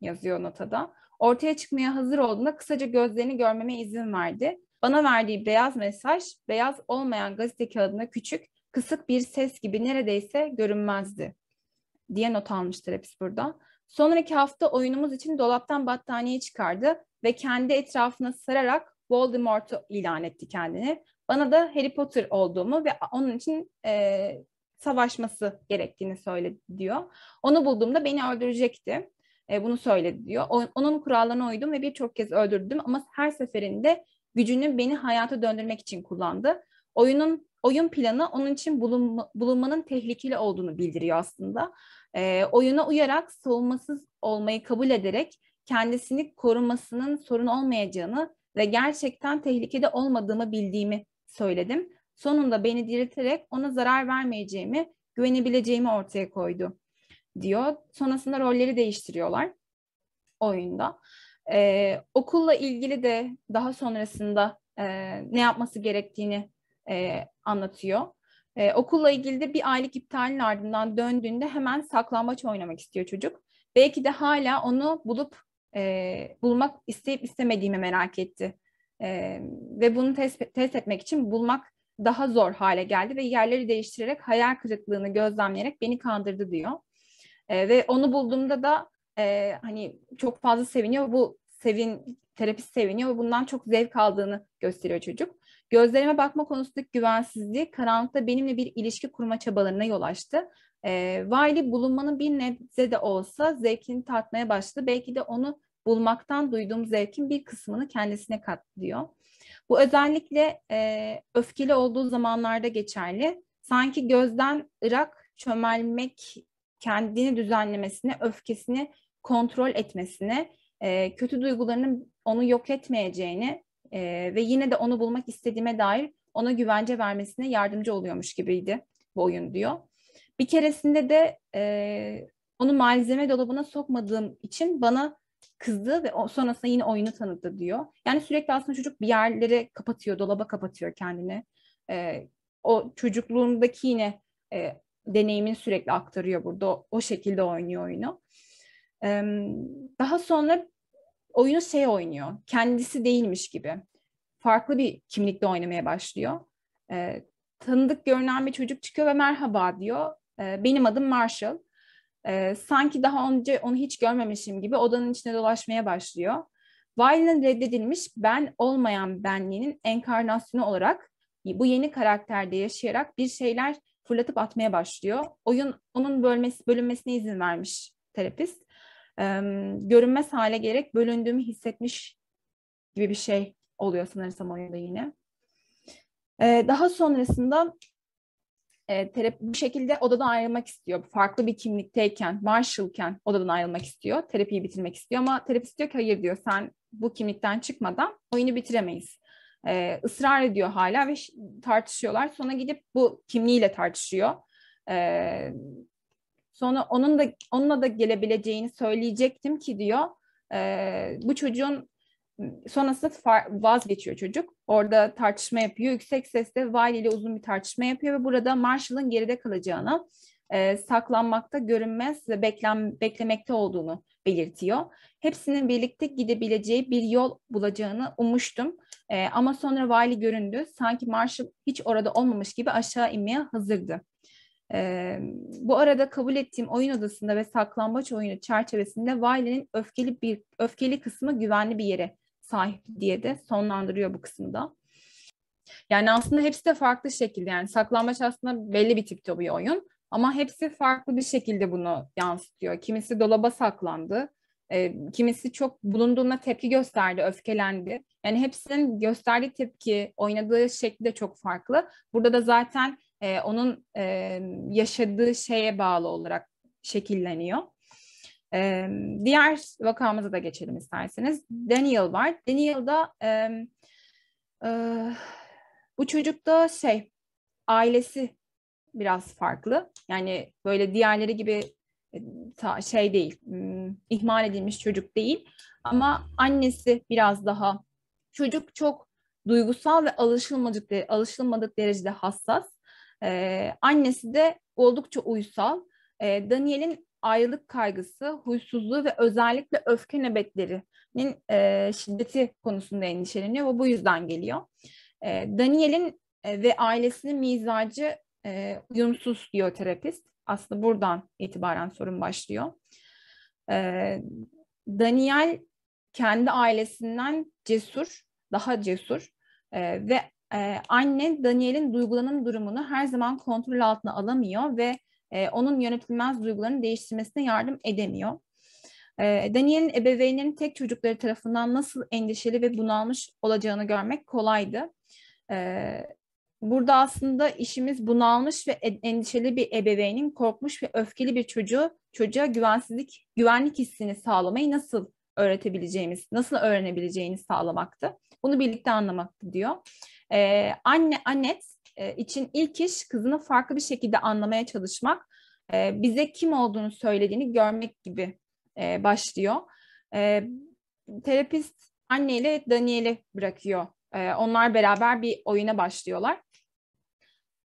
yazıyor notada. Ortaya çıkmaya hazır olduğunda kısaca gözlerini görmeme izin verdi. Bana verdiği beyaz mesaj, beyaz olmayan gazete kağıdına küçük, kısık bir ses gibi neredeyse görünmezdi diye not almış terapist burada. Sonraki hafta oyunumuz için dolaptan battaniye çıkardı ve kendi etrafına sararak Voldemort'u ilan etti kendini. Bana da Harry Potter olduğumu ve onun için e, savaşması gerektiğini söyledi diyor. Onu bulduğumda beni öldürecekti. E, bunu söyledi diyor. O, onun kurallarına uydum ve birçok kez öldürdüm ama her seferinde gücünü beni hayata döndürmek için kullandı. Oyunun oyun planı onun için bulunma, bulunmanın tehlikeli olduğunu bildiriyor aslında. E, oyuna uyarak savunmasız olmayı kabul ederek kendisini korumasının sorun olmayacağını ve gerçekten tehlikede olmadığımı bildiğimi söyledim. Sonunda beni dirilterek ona zarar vermeyeceğimi, güvenebileceğimi ortaya koydu diyor. Sonrasında rolleri değiştiriyorlar oyunda. Ee, okulla ilgili de daha sonrasında e, ne yapması gerektiğini e, anlatıyor. Ee, okulla ilgili de bir aylık iptalin ardından döndüğünde hemen saklambaç oynamak istiyor çocuk. Belki de hala onu bulup e, bulmak isteyip istemediğimi merak etti. E, ve bunu test, test etmek için bulmak daha zor hale geldi ve yerleri değiştirerek hayal kırıklığını gözlemleyerek beni kandırdı diyor. E, ve onu bulduğumda da e, hani çok fazla seviniyor. Bu sevin terapist seviniyor ve bundan çok zevk aldığını gösteriyor çocuk. Gözlerime bakma konusundaki güvensizliği karanlıkta benimle bir ilişki kurma çabalarına yol açtı. E, Wiley bulunmanın bir nebze de olsa zevkini tatmaya başladı. Belki de onu bulmaktan duyduğum zevkin bir kısmını kendisine katlıyor. Bu özellikle e, öfkeli olduğu zamanlarda geçerli. sanki gözden ırak çömelmek kendini düzenlemesine, öfkesini kontrol etmesine, e, kötü duygularının onu yok etmeyeceğini e, ve yine de onu bulmak istediğime dair ona güvence vermesine yardımcı oluyormuş gibiydi bu oyun diyor. Bir keresinde de e, onu malzeme dolabına sokmadığım için bana kızdı ve sonrasında yine oyunu tanıdı diyor. Yani sürekli aslında çocuk bir yerleri kapatıyor, dolaba kapatıyor kendini. E, o çocukluğundaki yine e, deneyimini sürekli aktarıyor burada. O, o şekilde oynuyor oyunu. E, daha sonra oyunu şey oynuyor. Kendisi değilmiş gibi. Farklı bir kimlikle oynamaya başlıyor. E, tanıdık görünen bir çocuk çıkıyor ve merhaba diyor. E, benim adım Marshall. E, sanki daha önce onu hiç görmemişim gibi odanın içine dolaşmaya başlıyor. Wiley'nin reddedilmiş ben olmayan benliğinin enkarnasyonu olarak bu yeni karakterde yaşayarak bir şeyler fırlatıp atmaya başlıyor. Oyun onun bölmesi, bölünmesine izin vermiş terapist. Görünmez hale gerek bölündüğümü hissetmiş gibi bir şey oluyor sanırsam oyunda yine. E, daha sonrasında e, bu şekilde odadan ayrılmak istiyor. Farklı bir kimlikteyken, Marshall'ken odadan ayrılmak istiyor. Terapiyi bitirmek istiyor ama terapist diyor ki hayır diyor sen bu kimlikten çıkmadan oyunu bitiremeyiz. E, ısrar ediyor hala ve tartışıyorlar. Sonra gidip bu kimliğiyle tartışıyor. E, sonra onun da onunla da gelebileceğini söyleyecektim ki diyor. E, bu çocuğun sonrasında vazgeçiyor çocuk. Orada tartışma yapıyor. Yüksek sesle Wiley ile uzun bir tartışma yapıyor ve burada Marshall'ın geride kalacağını, e, saklanmakta, görünmez ve beklen, beklemekte olduğunu belirtiyor. Hepsinin birlikte gidebileceği bir yol bulacağını ummuştum. E, ama sonra Wiley göründü. Sanki Marshall hiç orada olmamış gibi aşağı inmeye hazırdı. E, bu arada kabul ettiğim oyun odasında ve saklambaç oyunu çerçevesinde Wiley'nin öfkeli bir öfkeli kısmı güvenli bir yere sahip diye de sonlandırıyor bu kısımda. Yani aslında hepsi de farklı şekilde yani saklambaç aslında belli bir tipte bir oyun ama hepsi farklı bir şekilde bunu yansıtıyor. Kimisi dolaba saklandı, e, kimisi çok bulunduğuna tepki gösterdi, öfkelendi. Yani hepsinin gösterdiği tepki, oynadığı şekli de çok farklı. Burada da zaten e, onun e, yaşadığı şeye bağlı olarak şekilleniyor. E, diğer vakamıza da geçelim isterseniz. Daniel var. Daniel'da e, e, bu çocukta şey ailesi biraz farklı. Yani böyle diğerleri gibi ta, şey değil, ihmal edilmiş çocuk değil. Ama annesi biraz daha çocuk çok duygusal ve alışılmadık, alışılmadık derecede hassas. Ee, annesi de oldukça uysal. Ee, Daniel'in ayrılık kaygısı, huysuzluğu ve özellikle öfke nöbetlerinin e, şiddeti konusunda endişeleniyor ve bu yüzden geliyor. E, Daniel'in e, ve ailesinin mizacı e, uyumsuz diyor terapist. Aslında buradan itibaren sorun başlıyor. E, Daniel kendi ailesinden cesur, daha cesur e, ve e, anne Daniel'in duygulanım durumunu her zaman kontrol altına alamıyor ve e, onun yönetilmez duygularını değiştirmesine yardım edemiyor. E, Daniel'in ebeveynlerin tek çocukları tarafından nasıl endişeli ve bunalmış olacağını görmek kolaydı. E, burada aslında işimiz bunalmış ve endişeli bir ebeveynin korkmuş ve öfkeli bir çocuğu çocuğa güvensizlik, güvenlik hissini sağlamayı nasıl öğretebileceğimiz, nasıl öğrenebileceğini sağlamaktı. Bunu birlikte anlamaktı diyor. Ee, anne Anet e, için ilk iş kızını farklı bir şekilde anlamaya çalışmak, e, bize kim olduğunu söylediğini görmek gibi e, başlıyor. E, terapist anne ile Daniel'i bırakıyor. E, onlar beraber bir oyuna başlıyorlar.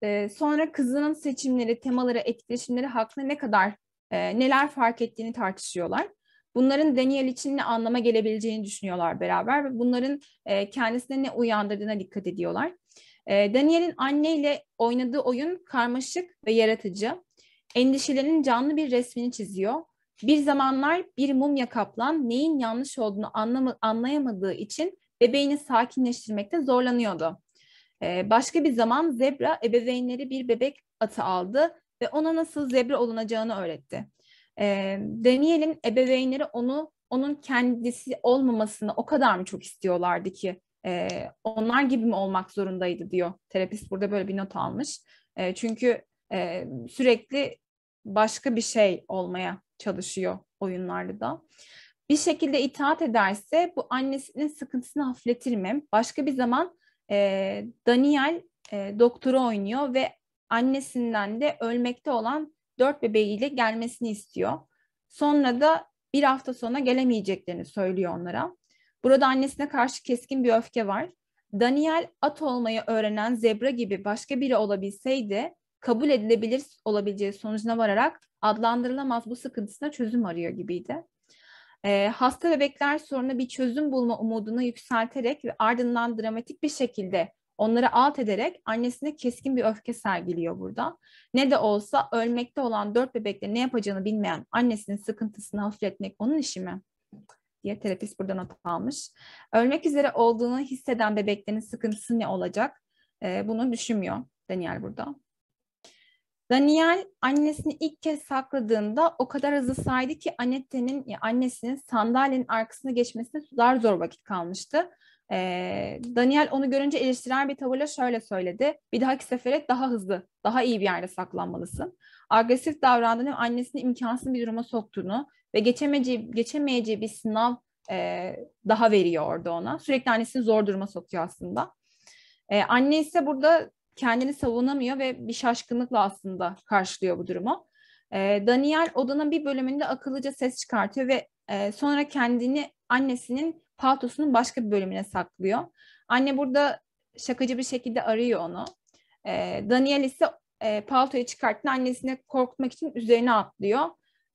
E, sonra kızının seçimleri, temaları, etkileşimleri hakkında ne kadar e, neler fark ettiğini tartışıyorlar. Bunların Daniel için ne anlama gelebileceğini düşünüyorlar beraber ve bunların e, kendisine ne uyandırdığına dikkat ediyorlar. E, Daniel'in anneyle oynadığı oyun karmaşık ve yaratıcı. Endişelerinin canlı bir resmini çiziyor. Bir zamanlar bir mumya kaplan neyin yanlış olduğunu anlama, anlayamadığı için bebeğini sakinleştirmekte zorlanıyordu. Ee, başka bir zaman zebra ebeveynleri bir bebek atı aldı ve ona nasıl zebra olunacağını öğretti. Ee, Daniel'in ebeveynleri onu onun kendisi olmamasını o kadar mı çok istiyorlardı ki e, onlar gibi mi olmak zorundaydı diyor. Terapist burada böyle bir not almış. E, çünkü e, sürekli başka bir şey olmaya çalışıyor oyunlarda da. Bir şekilde itaat ederse bu annesinin sıkıntısını hafifletir mi? Başka bir zaman e, Daniel e, doktoru oynuyor ve annesinden de ölmekte olan dört bebeğiyle gelmesini istiyor. Sonra da bir hafta sonra gelemeyeceklerini söylüyor onlara. Burada annesine karşı keskin bir öfke var. Daniel at olmayı öğrenen zebra gibi başka biri olabilseydi kabul edilebilir olabileceği sonucuna vararak adlandırılamaz bu sıkıntısına çözüm arıyor gibiydi. E, hasta bebekler sorunu bir çözüm bulma umudunu yükselterek ve ardından dramatik bir şekilde onları alt ederek annesine keskin bir öfke sergiliyor burada. Ne de olsa ölmekte olan dört bebekle ne yapacağını bilmeyen annesinin sıkıntısını hafifletmek onun işi mi? diye terapist burada not almış. Ölmek üzere olduğunu hisseden bebeklerin sıkıntısı ne olacak? Ee, bunu düşünmüyor Daniel burada. Daniel annesini ilk kez sakladığında o kadar hızlı saydı ki Annette'nin annesinin sandalyenin arkasına geçmesine zar zor vakit kalmıştı. Ee, Daniel onu görünce eleştiren bir tavırla şöyle söyledi. Bir dahaki sefere daha hızlı, daha iyi bir yerde saklanmalısın. Agresif davrandığını annesini imkansız bir duruma soktuğunu ve geçemeyeceği, geçemeyeceği bir sınav e, daha veriyor orada ona. Sürekli annesini zor duruma sokuyor aslında. Ee, anne ise burada kendini savunamıyor ve bir şaşkınlıkla aslında karşılıyor bu durumu. E, Daniel odanın bir bölümünde akıllıca ses çıkartıyor ve e, sonra kendini annesinin paltosunun başka bir bölümüne saklıyor. Anne burada şakacı bir şekilde arıyor onu. E, Daniel ise e, paltoyu çıkarttığında annesine korkutmak için üzerine atlıyor.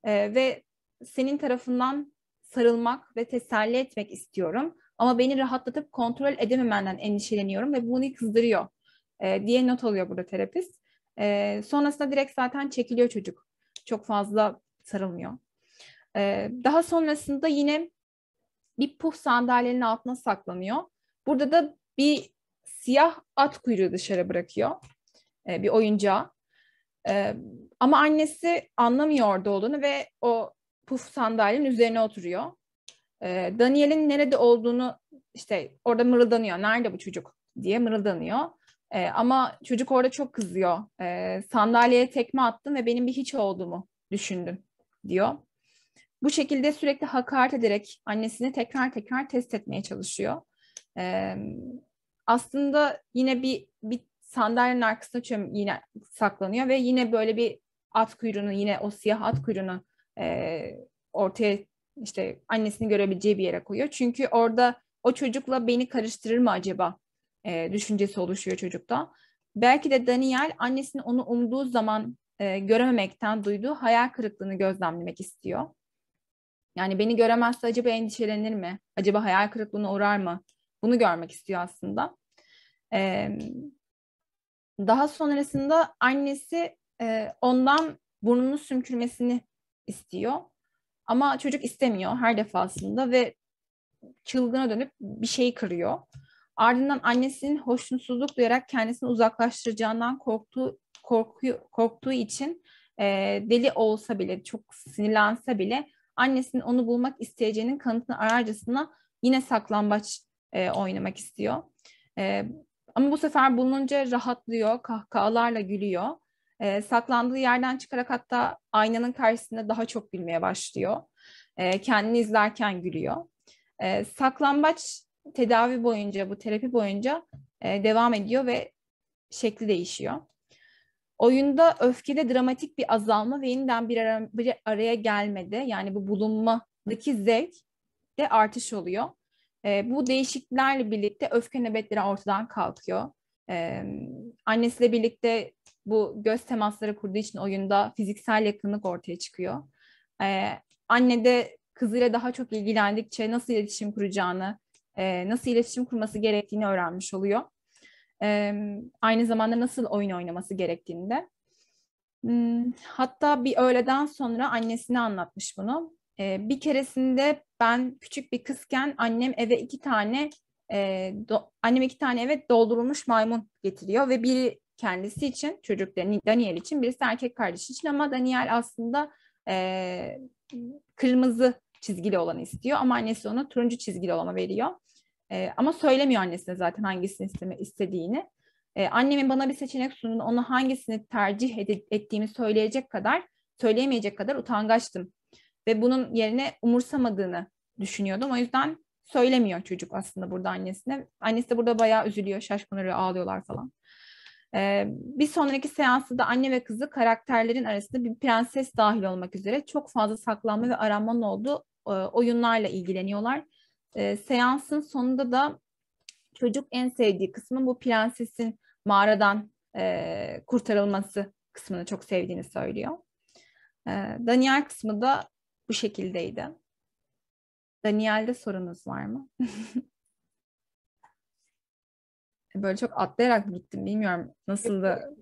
E, ve senin tarafından sarılmak ve teselli etmek istiyorum. Ama beni rahatlatıp kontrol edememenden endişeleniyorum ve bunu kızdırıyor e, diye not alıyor burada terapist. E, sonrasında direkt zaten çekiliyor çocuk. Çok fazla sarılmıyor. E, daha sonrasında yine bir puf sandalyenin altına saklanıyor. Burada da bir siyah at kuyruğu dışarı bırakıyor. E, bir oyuncağı. E, ama annesi anlamıyor orada olduğunu ve o puf sandalyenin üzerine oturuyor. E, Daniel'in nerede olduğunu işte orada mırıldanıyor. Nerede bu çocuk diye mırıldanıyor. E, ama çocuk orada çok kızıyor. E, sandalyeye tekme attın ve benim bir hiç olduğumu düşündün diyor. Bu şekilde sürekli hakaret ederek annesini tekrar tekrar test etmeye çalışıyor. E, aslında yine bir, bir sandalyenin arkasına çöm yine saklanıyor ve yine böyle bir at kuyruğunu yine o siyah at kuyruğunu e, ortaya işte annesini görebileceği bir yere koyuyor. Çünkü orada o çocukla beni karıştırır mı acaba e, düşüncesi oluşuyor çocukta. Belki de Daniel annesinin onu umduğu zaman e, görememekten duyduğu hayal kırıklığını gözlemlemek istiyor. Yani beni göremezse acaba endişelenir mi? Acaba hayal kırıklığına uğrar mı? Bunu görmek istiyor aslında. E, daha sonrasında annesi e, ondan burnunu sümkürmesini istiyor. Ama çocuk istemiyor her defasında ve çılgına dönüp bir şeyi kırıyor. Ardından annesinin hoşnutsuzluk duyarak kendisini uzaklaştıracağından korktuğu korkuyor, korktuğu için e, deli olsa bile, çok sinirlense bile annesinin onu bulmak isteyeceğinin kanıtını ararcasına yine saklambaç e, oynamak istiyor. E, ama bu sefer bulununca rahatlıyor, kahkahalarla gülüyor. E, saklandığı yerden çıkarak hatta aynanın karşısında daha çok gülmeye başlıyor. E, kendini izlerken gülüyor. E, saklambaç tedavi boyunca, bu terapi boyunca e, devam ediyor ve şekli değişiyor. Oyunda öfkede dramatik bir azalma ve yeniden bir, ara, bir araya gelmede yani bu bulunmadaki zevk de artış oluyor. E, bu değişikliklerle birlikte öfke nöbetleri ortadan kalkıyor. E, annesiyle birlikte bu göz temasları kurduğu için oyunda fiziksel yakınlık ortaya çıkıyor. E, anne de kızıyla daha çok ilgilendikçe nasıl iletişim kuracağını, e, nasıl iletişim kurması gerektiğini öğrenmiş oluyor. E, aynı zamanda nasıl oyun oynaması gerektiğini de. Hmm, hatta bir öğleden sonra annesine anlatmış bunu. E, bir keresinde ben küçük bir kızken annem eve iki tane e, do, annem iki tane eve doldurulmuş maymun getiriyor ve biri kendisi için çocuk Daniel için birisi erkek kardeşi için ama Daniel aslında e, kırmızı çizgili olanı istiyor ama annesi ona turuncu çizgili olanı veriyor. E, ama söylemiyor annesine zaten hangisini isteme, istediğini. e, annemin bana bir seçenek sunduğunda ona hangisini tercih ed- ettiğimi söyleyecek kadar, söyleyemeyecek kadar utangaçtım. Ve bunun yerine umursamadığını düşünüyordum. O yüzden söylemiyor çocuk aslında burada annesine. Annesi de burada bayağı üzülüyor, şaşkınları ağlıyorlar falan. Ee, bir sonraki seansta da anne ve kızı karakterlerin arasında bir prenses dahil olmak üzere çok fazla saklanma ve aranmanın olduğu e, oyunlarla ilgileniyorlar. E, seansın sonunda da çocuk en sevdiği kısmı bu prensesin mağaradan e, kurtarılması kısmını çok sevdiğini söylüyor. E, Daniel kısmı da bu şekildeydi. Daniel'de sorunuz var mı? Böyle çok atlayarak gittim. Bilmiyorum nasıl da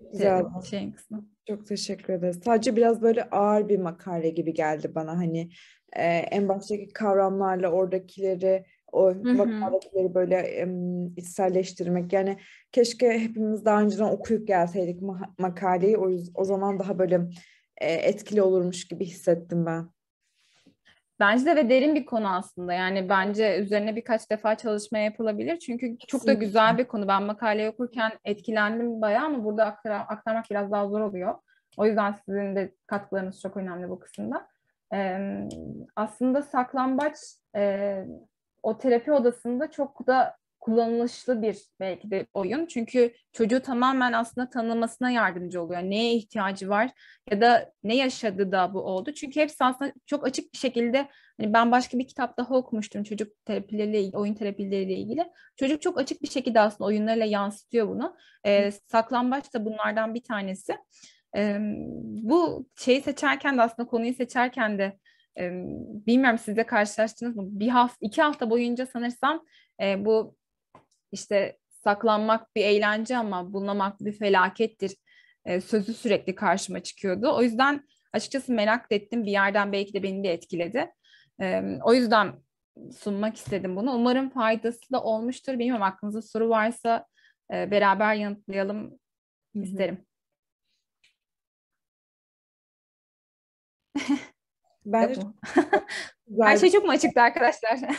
şeyin kısmı. Çok teşekkür ederiz. Sadece biraz böyle ağır bir makale gibi geldi bana. Hani e, en baştaki kavramlarla oradakileri, o hı. makaledekileri böyle em, içselleştirmek. Yani keşke hepimiz daha önceden okuyup gelseydik ma- makaleyi. O, o zaman daha böyle e, etkili olurmuş gibi hissettim ben. Bence de ve derin bir konu aslında. Yani bence üzerine birkaç defa çalışma yapılabilir. Çünkü çok da güzel bir konu. Ben makaleyi okurken etkilendim bayağı ama burada aktar- aktarmak biraz daha zor oluyor. O yüzden sizin de katkılarınız çok önemli bu kısımda. Ee, aslında saklambaç e, o terapi odasında çok da kullanışlı bir belki de oyun. Çünkü çocuğu tamamen aslında tanımasına yardımcı oluyor. Neye ihtiyacı var ya da ne yaşadı da bu oldu. Çünkü hepsi aslında çok açık bir şekilde hani ben başka bir kitap daha okumuştum çocuk terapileriyle ilgili, oyun terapileriyle ilgili. Çocuk çok açık bir şekilde aslında oyunlarıyla yansıtıyor bunu. Ee, saklambaç da bunlardan bir tanesi. Ee, bu şeyi seçerken de aslında konuyu seçerken de e, bilmiyorum siz de karşılaştınız mı? Bir hafta, iki hafta boyunca sanırsam e, bu işte saklanmak bir eğlence ama bulunmak bir felakettir e, sözü sürekli karşıma çıkıyordu. O yüzden açıkçası merak ettim. Bir yerden belki de beni de etkiledi. E, o yüzden sunmak istedim bunu. Umarım faydası da olmuştur. Bilmiyorum aklınızda soru varsa e, beraber yanıtlayalım isterim. Bence güzel Her şey çok mu açıktı arkadaşlar?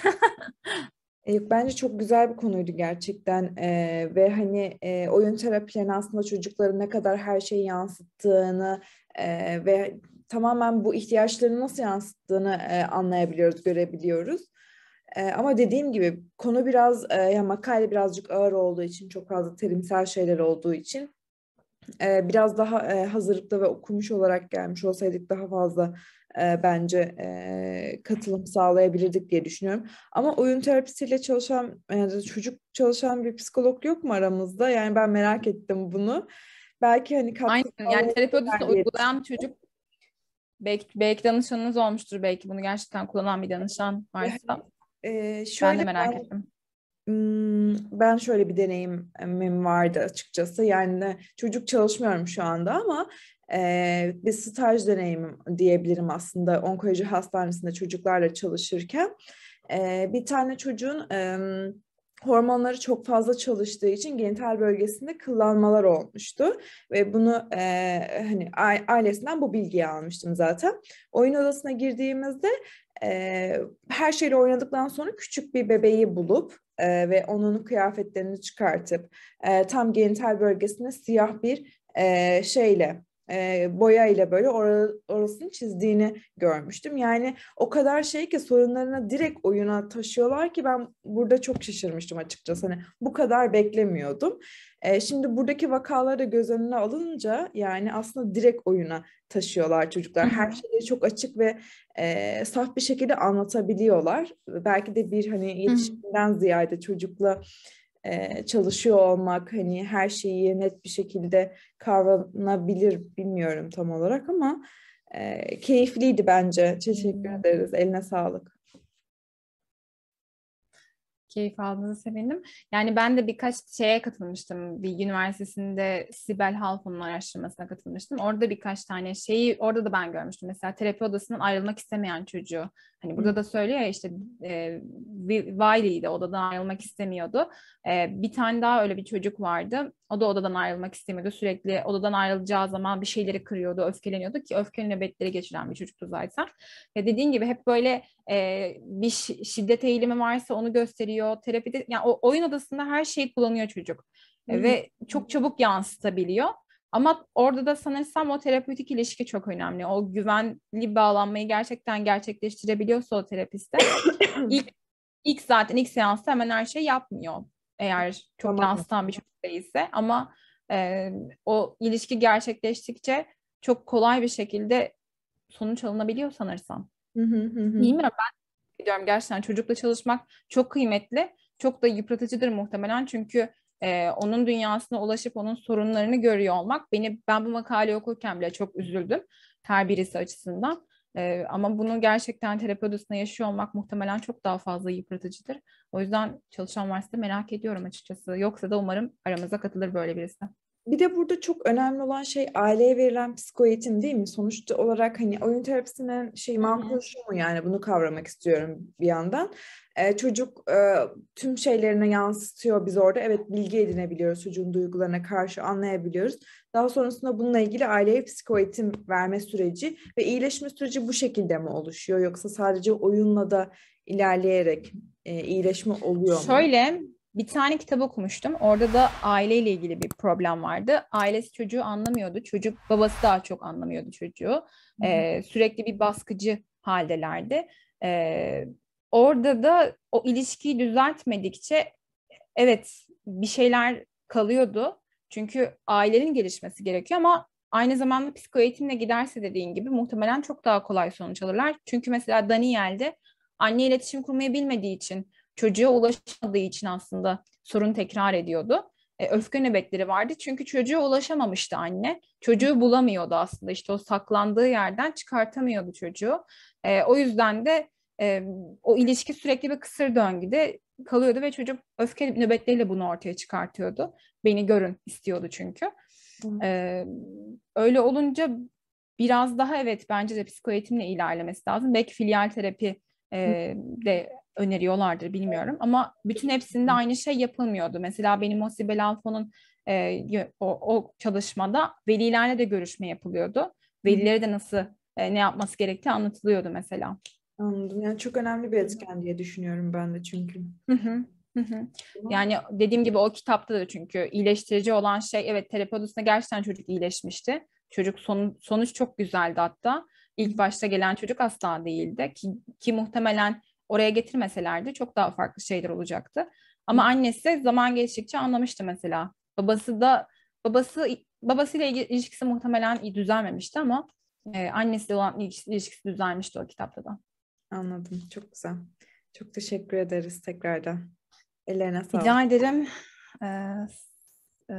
E, Yok, bence çok güzel bir konuydu gerçekten Ee, ve hani e, oyun terapilerinin aslında çocukların ne kadar her şeyi yansıttığını e, ve tamamen bu ihtiyaçlarını nasıl yansıttığını e, anlayabiliyoruz, görebiliyoruz. E, ama dediğim gibi konu biraz e, ya makale birazcık ağır olduğu için çok fazla terimsel şeyler olduğu için e, biraz daha e, hazırlıklı ve okumuş olarak gelmiş olsaydık daha fazla e, bence e, katılım sağlayabilirdik diye düşünüyorum. Ama oyun terapisiyle çalışan, yani çocuk çalışan bir psikolog yok mu aramızda? Yani ben merak ettim bunu. Belki hani katkı Aynen. Yani terapi uygulayan çocuk belki, belki danışanınız olmuştur. Belki bunu gerçekten kullanan bir danışan varsa. Ee, Ben şöyle de merak ben- ettim. Hmm, Ben şöyle bir deneyimim vardı açıkçası. Yani çocuk çalışmıyorum şu anda ama e, bir staj deneyimim diyebilirim aslında onkoloji hastanesinde çocuklarla çalışırken. E, bir tane çocuğun e, hormonları çok fazla çalıştığı için genital bölgesinde kıllanmalar olmuştu ve bunu e, hani ailesinden bu bilgiyi almıştım zaten. Oyun odasına girdiğimizde e, her şeyle oynadıktan sonra küçük bir bebeği bulup e, ve onun kıyafetlerini çıkartıp e, tam genital bölgesine siyah bir e, şeyle e, boya ile böyle ora- orasını çizdiğini görmüştüm. Yani o kadar şey ki sorunlarını direkt oyuna taşıyorlar ki ben burada çok şaşırmıştım açıkçası. Hani bu kadar beklemiyordum. E, şimdi buradaki vakaları da göz önüne alınca yani aslında direkt oyuna taşıyorlar çocuklar. Her şeyleri çok açık ve e, saf bir şekilde anlatabiliyorlar. Belki de bir hani yetişkinden ziyade çocukla e, çalışıyor olmak hani her şeyi net bir şekilde kavranabilir bilmiyorum tam olarak ama e, keyifliydi bence. Teşekkür Hmm. ederiz. Eline sağlık. Keyif aldığınızı sevindim. Yani ben de birkaç şeye katılmıştım. Bir üniversitesinde Sibel Halfon'un araştırmasına katılmıştım. Orada birkaç tane şeyi orada da ben görmüştüm. Mesela terapi odasından ayrılmak istemeyen çocuğu. Hani burada da söylüyor ya işte e, Wiley de odadan ayrılmak istemiyordu. E, bir tane daha öyle bir çocuk vardı. O da odadan ayrılmak istemiyordu. Sürekli odadan ayrılacağı zaman bir şeyleri kırıyordu, öfkeleniyordu ki öfke nöbetleri geçiren bir çocuktu zaten. Ve dediğin gibi hep böyle e, bir şi- şiddet eğilimi varsa onu gösteriyor. Terapide yani o oyun odasında her şeyi kullanıyor çocuk. E, ve çok çabuk yansıtabiliyor. Ama orada da sanırsam o terapötik ilişki çok önemli. O güvenli bağlanmayı gerçekten gerçekleştirebiliyorsa o terapiste ilk ilk zaten ilk seansta hemen her şey yapmıyor. Eğer çok tamam. yansıtan bir çocuk değilse ama e, o ilişki gerçekleştikçe çok kolay bir şekilde sonuç alınabiliyor sanırsam. Hı hı hı. Bilmiyorum ben diyorum gerçekten çocukla çalışmak çok kıymetli. Çok da yıpratıcıdır muhtemelen çünkü e, onun dünyasına ulaşıp onun sorunlarını görüyor olmak beni ben bu makale okurken bile çok üzüldüm her birisi açısından. E, ama bunu gerçekten terapi odasında yaşıyor olmak muhtemelen çok daha fazla yıpratıcıdır. O yüzden çalışan varsa merak ediyorum açıkçası. Yoksa da umarım aramıza katılır böyle birisi. Bir de burada çok önemli olan şey aileye verilen psikoeğitim değil mi? Sonuçta olarak hani oyun terapisinin şey makul şu mu yani bunu kavramak istiyorum bir yandan. Ee, çocuk e, tüm şeylerine yansıtıyor biz orada. Evet bilgi edinebiliyoruz çocuğun duygularına karşı anlayabiliyoruz. Daha sonrasında bununla ilgili aileye psikoeğitim verme süreci ve iyileşme süreci bu şekilde mi oluşuyor? Yoksa sadece oyunla da ilerleyerek e, iyileşme oluyor mu? Şöyle bir tane kitap okumuştum. Orada da aileyle ilgili bir problem vardı. Ailesi çocuğu anlamıyordu. Çocuk babası daha çok anlamıyordu çocuğu. Ee, sürekli bir baskıcı haldelerdi. Ee, orada da o ilişkiyi düzeltmedikçe evet bir şeyler kalıyordu. Çünkü ailenin gelişmesi gerekiyor ama aynı zamanda psikoeğitimle giderse dediğin gibi muhtemelen çok daha kolay sonuç alırlar. Çünkü mesela Daniel'de anne iletişim kurmayı bilmediği için çocuğa ulaşamadığı için aslında sorun tekrar ediyordu. E, öfke nöbetleri vardı çünkü çocuğa ulaşamamıştı anne. Çocuğu bulamıyordu aslında işte o saklandığı yerden çıkartamıyordu çocuğu. E, o yüzden de e, o ilişki sürekli bir kısır döngüde kalıyordu ve çocuk öfke nöbetleriyle bunu ortaya çıkartıyordu. Beni görün istiyordu çünkü. E, öyle olunca biraz daha evet bence de psikoeğitimle ilerlemesi lazım. Belki filial terapi e, de öneriyorlardır bilmiyorum ama bütün hepsinde aynı şey yapılmıyordu. Mesela benim o Sibel Alfon'un e, o, o çalışmada velilerle de görüşme yapılıyordu. Velilere de nasıl e, ne yapması gerektiği anlatılıyordu mesela. Anladım. Yani çok önemli bir etken diye düşünüyorum ben de çünkü. Hı hı. Yani dediğim gibi o kitapta da çünkü iyileştirici olan şey evet terapi odasında gerçekten çocuk iyileşmişti. Çocuk son, sonuç çok güzeldi hatta. İlk başta gelen çocuk asla değildi ki, ki muhtemelen oraya getirmeselerdi çok daha farklı şeyler olacaktı. Ama annesi zaman geçtikçe anlamıştı mesela. Babası da babası babasıyla ilişkisi muhtemelen düzelmemişti ama e, annesiyle olan ilişkisi, düzelmişti o kitapta da. Anladım. Çok güzel. Çok teşekkür ederiz tekrardan. Ellerine sağlık. Rica ederim. Ee, e,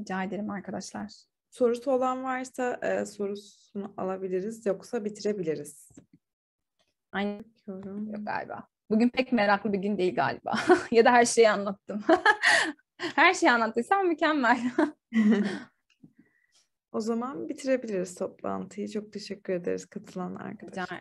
rica ederim arkadaşlar. Sorusu olan varsa e, sorusunu alabiliriz yoksa bitirebiliriz. Aynı Yok galiba. Bugün pek meraklı bir gün değil galiba. ya da her şeyi anlattım. her şeyi anlattıysam mükemmel. o zaman bitirebiliriz toplantıyı. Çok teşekkür ederiz katılan arkadaşlar.